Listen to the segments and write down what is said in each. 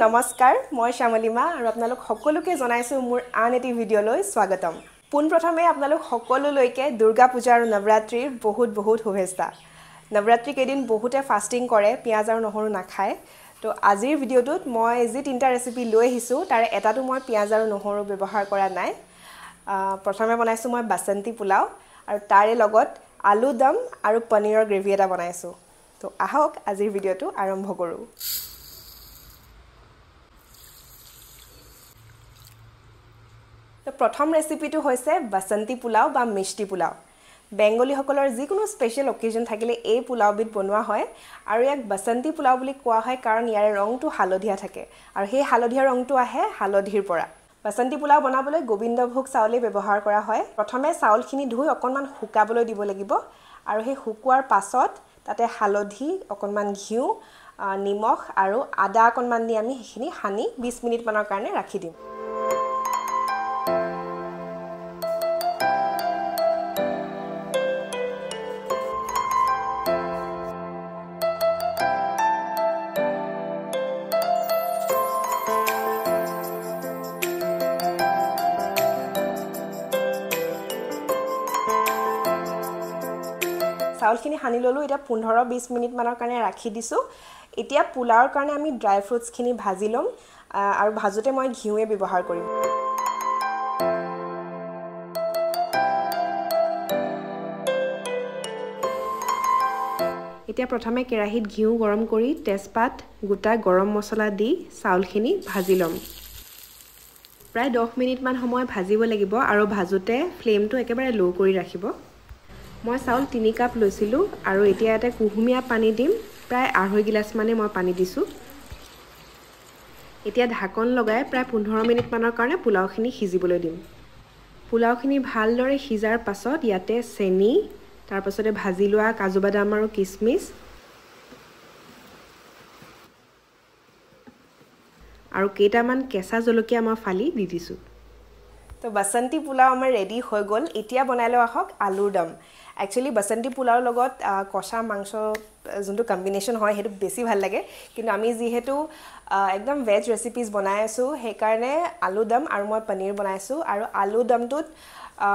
নমস্কাৰ মই শ্যামলিমা আৰু আপোনালোক সকলোকে জনাইছোঁ মোৰ আন এটি ভিডিঅ'লৈ স্বাগতম। পোনপ্ৰথমে আপোনালোক সকলোলৈকে দুৰ্গা পূজা আৰু নৱৰাত্ৰিৰ বহুত বহুত শুভেচ্ছা। নৱৰাত্ৰি কেইদিন বহুতে ফাষ্টিং কৰে পিঁয়াজ আৰু নহৰু নাখায়। তো আজিৰ ভিডিঅ'টোত মই যি তিনিটা ৰেচিপি লৈ আহিছোঁ তাৰে এটাতো মই পিঁয়াজ আৰু নহৰু ব্যৱহাৰ কৰা নাই। প্ৰথমে বনাইছোঁ মই বাচন্তি পোলাও আৰু তাৰে লগত আলু দম আৰু পনীৰৰ গ্ৰেভি এটা বনাইছোঁ। তো আহক আজিৰ ভিডিঅ'টো আৰম্ভ কৰোঁ। প্ৰথম ৰেচিপিটো হৈছে বাচন্তি পোলাও বা মিষ্টি পোলাও। বেংগলীসকলৰ যিকোনো স্পেচিয়েল অকেজন থাকিলে এই পোলাওবিধ বনোৱা হয় আৰু ইয়াক বাচন্তি পোলাও বুলি কোৱা হয় কাৰণ ইয়াৰে ৰংটো হালধীয়া থাকে আৰু সেই হালধীয়া ৰংটো আহে হালধিৰ পৰা। বাচন্তি পোলাও বনাবলৈ গোবিন্দভোগ চাউলেই ব্যৱহাৰ কৰা হয়। প্ৰথমে চাউলখিনি ধুই অকণমান শুকাবলৈ দিব লাগিব আৰু সেই শুকোৱাৰ পাছত তাতে হালধি অকণমান ঘিউ নিমখ আৰু আদা অকণমান দি আমি সেইখিনি সানি বিছ মিনিটমানৰ কাৰণে ৰাখি দিম। চাউলখিনি সানি ল'লোঁ এতিয়া পোন্ধৰ বিছ মিনিটমানৰ কাৰণে ৰাখি দিছোঁ। এতিয়া পোলাওৰ কাৰণে আমি ড্ৰাই ফ্ৰুটছখিনি ভাজি ল'ম আৰু ভাজোঁতে মই ঘিউৱে ব্যৱহাৰ কৰিম। এতিয়া প্ৰথমে কেৰাহীত ঘিউ গৰম কৰি তেজপাত গোটা গৰম মছলা দি চাউলখিনি ভাজি ল'ম। প্ৰায় দহ মিনিটমান সময় ভাজিব লাগিব আৰু ভাজোঁতে ফ্লেমটো একেবাৰে ল' কৰি ৰাখিব। মই চাউল তিনি কাপ লৈছিলোঁ আৰু এতিয়া ইয়াতে কুহুমীয়া পানী দিম। প্ৰায় আঢ়ৈ গিলাচমানেই মই পানী দিছোঁ। এতিয়া ঢাকন লগাই প্ৰায় পোন্ধৰ মিনিটমানৰ কাৰণে পোলাওখিনি সিজিবলৈ দিম। পোলাওখিনি ভালদৰে সিজাৰ পাছত ইয়াতে চেনি তাৰপাছতে ভাজি লোৱা কাজু বাদাম আৰু কিচমিচ আৰু কেইটামান কেঁচা জলকীয়া মই ফালি দি দিছোঁ। তো বাচন্তি পোলাও আমাৰ ৰেডি হৈ গ'ল। এতিয়া বনাই লওঁ আহক আলুৰ দম। একচুৱেলি বাচন্তি পোলাওৰ লগত কচা মাংস যোনটো কম্বিনেশ্যন হয় সেইটো বেছি ভাল লাগে। কিন্তু আমি যিহেতু একদম ভেজ ৰেচিপিজ বনাই আছোঁ সেইকাৰণে আলু দম আৰু মই পনীৰ বনাইছোঁ আৰু আলু দমটোত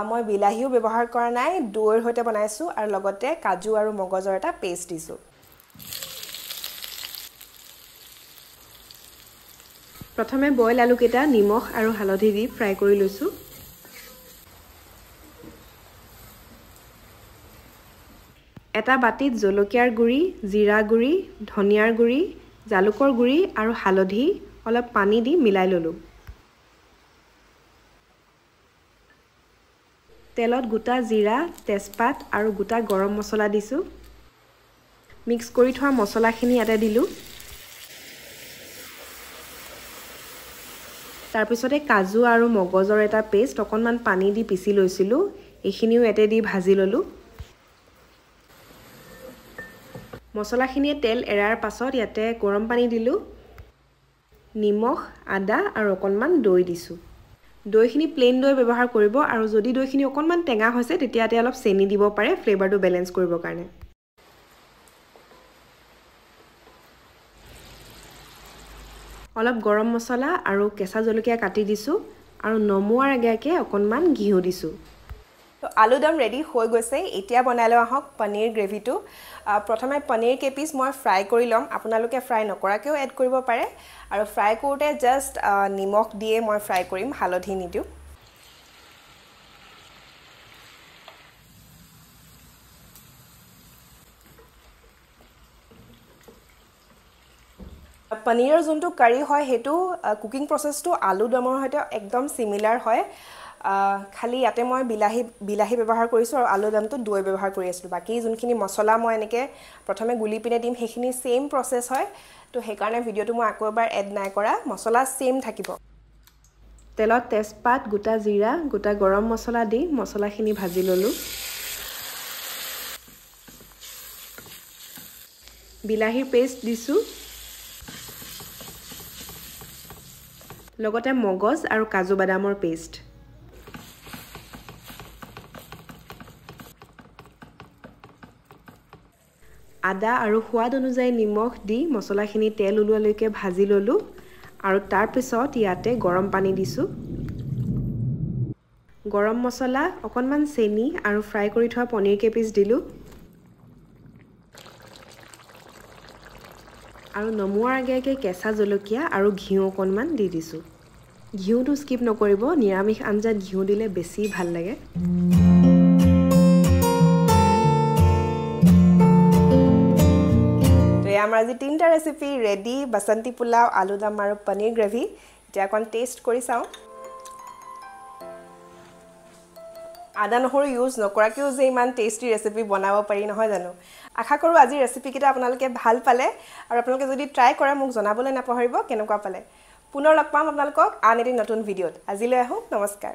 মই বিলাহীও ব্যৱহাৰ কৰা নাই দৈৰ সৈতে বনাইছোঁ আৰু লগতে কাজু আৰু মগজৰ এটা পেষ্ট দিছোঁ। প্ৰথমে বইল আলুকেইটা নিমখ আৰু হালধি দি ফ্ৰাই কৰি লৈছোঁ। এটা বাতিত জলকীয়াৰ গুড়ি জিৰা গুড়ি ধনিয়াৰ গুড়ি জালুকৰ গুড়ি আৰু হালধি অলপ পানী দি মিলাই ল'লোঁ। তেলত গোটা জিৰা তেজপাত আৰু গোটা গৰম মছলা দিছোঁ। মিক্স কৰি থোৱা মছলাখিনি ইয়াতে দিলোঁ। তাৰপিছতে কাজু আৰু মগজৰ এটা পেষ্ট অকণমান পানী দি পিচি লৈছিলোঁ এইখিনিও ইয়াতে দি ভাজি ল'লোঁ। মছলাখিনিয়ে তেল এৰাৰ পাছত ইয়াতে গৰম পানী দিলোঁ নিমখ আদা আৰু অকণমান দৈ দিছোঁ। দৈখিনি প্লেইন দৈ ব্যৱহাৰ কৰিব আৰু যদি দৈখিনি অকণমান টেঙা হৈছে তেতিয়া ইয়াতে অলপ চেনি দিব পাৰে ফ্লেভাৰটো বেলেঞ্চ কৰিবৰ কাৰণে। অলপ গৰম মছলা আৰু কেঁচা জলকীয়া কাটি দিছোঁ আৰু নমোৱাৰ আগে আগে অকণমান ঘিউ দিছোঁ। তো আলু দম ৰেডি হৈ গৈছে। এতিয়া বনাই লওঁ আহক পনীৰ গ্ৰেভিটো। প্ৰথমে পনীৰ কেইপিচ মই ফ্ৰাই কৰি ল'ম। আপোনালোকে ফ্ৰাই নকৰাকৈও এড কৰিব পাৰে। আৰু ফ্ৰাই কৰোঁতে জাষ্ট নিমখ দিয়ে মই ফ্ৰাই কৰিম হালধি নিদিওঁ। পনীৰৰ যোনটো কাৰী হয় সেইটো কুকিং প্ৰচেছটো আলু দমৰ সৈতে একদম চিমিলাৰ হয়। খালি ইয়াতে মই বিলাহী বিলাহী ব্যৱহাৰ কৰিছোঁ আৰু আলু দমটো দৈ ব্যৱহাৰ কৰি আছিলোঁ। বাকী যোনখিনি মছলা মই এনেকৈ প্ৰথমে গুলি পিনে দিম সেইখিনি ছেইম প্ৰচেছ হয়। তো সেইকাৰণে ভিডিঅ'টো মই আকৌ এবাৰ এড নাই কৰা। মছলা ছেইম থাকিব। তেলত তেজপাত গোটা জিৰা গোটা গৰম মছলা দি মছলাখিনি ভাজি ল'লোঁ। বিলাহীৰ পেষ্ট দিছোঁ। লগতে মগজ আৰু কাজু বাদামৰ পেষ্ট। আদা আৰু সোৱাদ অনুযায়ী নিমখ দি মছলাখিনি তেল ওলোৱালৈকে ভাজি ল'লোঁ আৰু তাৰপিছত ইয়াতে গৰম পানী দিছোঁ। গৰম মছলা অকণমান চেনি আৰু ফ্ৰাই কৰি থোৱা পনীৰ কেইপিচ দিলোঁ। আৰু নমোৱাৰ আগে আগে কেঁচা জলকীয়া আৰু ঘিউ অকণমান দি দিছোঁ। ঘিউটো স্কিপ নকৰিব নিৰামিষ আঞ্জাত ঘিউ দিলে বেছি ভাল লাগে। আমাৰ আজি তিনিটা ৰেচিপি ৰেডি বাচন্তি পোলাও আলু দম আৰু পনীৰ গ্ৰেভি এতিয়া অকণ টেষ্ট কৰি চাওঁ। আদা নহৰু ইউজ নকৰাকৈও যে ইমান টেষ্টি ৰেচিপি বনাব পাৰি নহয় জানো? আশা কৰোঁ আজি ৰেচিপিকেইটা আপোনালোকে ভাল পালে আৰু আপোনালোকে যদি ট্ৰাই কৰে মোক জনাবলৈ নাপাহৰিব কেনেকুৱা পালে? পুনৰ লগ পাম আপোনালোকক আন এটি নতুন ভিডিঅ'ত আজিলৈ আহোঁ নমস্কাৰ।